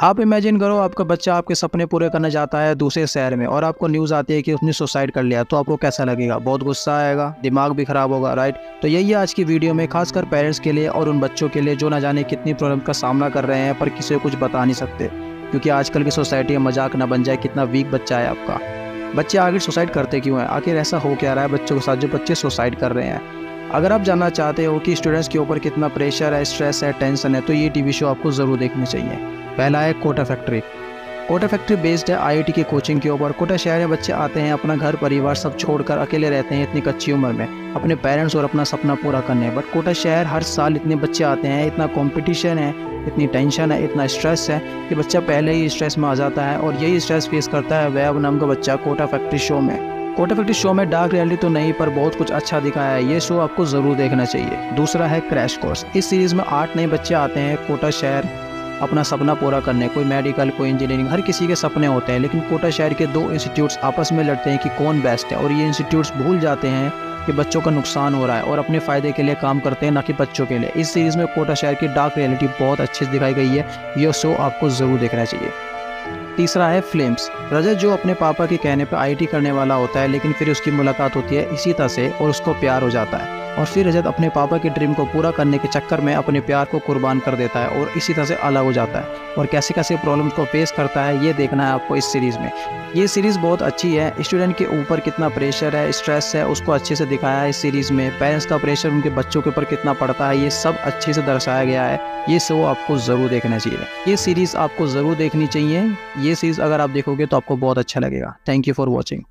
आप इमेजिन करो, आपका बच्चा आपके सपने पूरे करने जाता है दूसरे शहर में और आपको न्यूज़ आती है कि उसने सुसाइड कर लिया तो आपको कैसा लगेगा? बहुत गुस्सा आएगा, दिमाग भी ख़राब होगा राइट तो यही आज की वीडियो में, खासकर पेरेंट्स के लिए और उन बच्चों के लिए जो ना जाने कितनी प्रॉब्लम का सामना कर रहे हैं, पर किसी को कुछ बता नहीं सकते। क्योंकि आजकल की सोसाइटी में मज़ाक ना बन जाए, कितना वीक बच्चा है आपका। बच्चे आखिर सुसाइड करते क्यों हैं? आखिर ऐसा हो क्या रहा है बच्चों के साथ जो बच्चे सुसाइड कर रहे हैं? अगर आप जानना चाहते हो कि स्टूडेंट्स के ऊपर कितना प्रेशर है स्ट्रेस है टेंशन है तो ये टीवी शो आपको ज़रूर देखनी चाहिए। पहला है Kota factory. Kota factory based है आईआईटी की कोचिंग के ऊपर। कोटा शहर में बच्चे आते हैं, अपना घर, परिवार सब छोड़कर अकेले रहते हैं इतनी कच्ची उम्र में। अपने पेरेंट्स और अपना सपना पूरा करने बट कोटा शहर हर साल इतने बच्चे आते हैं, इतना कंपटीशन है, इतनी टेंशन है, इतना स्ट्रेस है कि बच्चा पहले ही स्ट्रेस में आ जाता है और यही स्ट्रेस फेस करता है वैब नाम का बच्चा कोटा फैक्ट्री शो में। कोटा फैक्ट्री शो में डार्क रियलिटी तो नहीं, पर बहुत कुछ अच्छा दिखाया है। ये शो आपको ज़रूर देखना चाहिए। दूसरा है क्रैश कोर्स इस सीरीज़ में आठ नए बच्चे आते हैं कोटा शहर अपना सपना पूरा करने कोई मेडिकल कोई इंजीनियरिंग हर किसी के सपने होते हैं, लेकिन कोटा शहर के दो इंस्टीट्यूट्स आपस में लड़ते हैं कि कौन बेस्ट है। और ये इंस्टीट्यूट्स भूल जाते हैं कि बच्चों का नुकसान हो रहा है और अपने फ़ायदे के लिए काम करते हैं, ना कि बच्चों के लिए। इस सीरीज़ में कोटा शहर की डार्क रियलिटी बहुत अच्छी से दिखाई गई है। ये शो आपको ज़रूर देखना चाहिए। तीसरा है फ्लेम्स रजत जो अपने पापा के कहने पर आईटी करने वाला होता है, लेकिन फिर उसकी मुलाकात होती है इसी तरह से और उसको प्यार हो जाता है। और फिर रजत अपने पापा के ड्रीम को पूरा करने के चक्कर में अपने प्यार को कुर्बान कर देता है और इसी तरह से अलग हो जाता है और कैसे कैसे प्रॉब्लम्स को फेस करता है, ये देखना है आपको इस सीरीज़ में। ये सीरीज़ बहुत अच्छी है स्टूडेंट के ऊपर कितना प्रेशर है स्ट्रेस है, उसको अच्छे से दिखाया है इस सीरीज़ में। पेरेंट्स का प्रेशर उनके बच्चों के ऊपर कितना पड़ता है, ये सब अच्छे से दर्शाया गया है। ये शो आपको ज़रूर देखना चाहिए। ये सीरीज़ आपको ज़रूर देखनी चाहिए। ये सीरीज़ अगर आप देखोगे तो आपको बहुत अच्छा लगेगा। Thank you for watching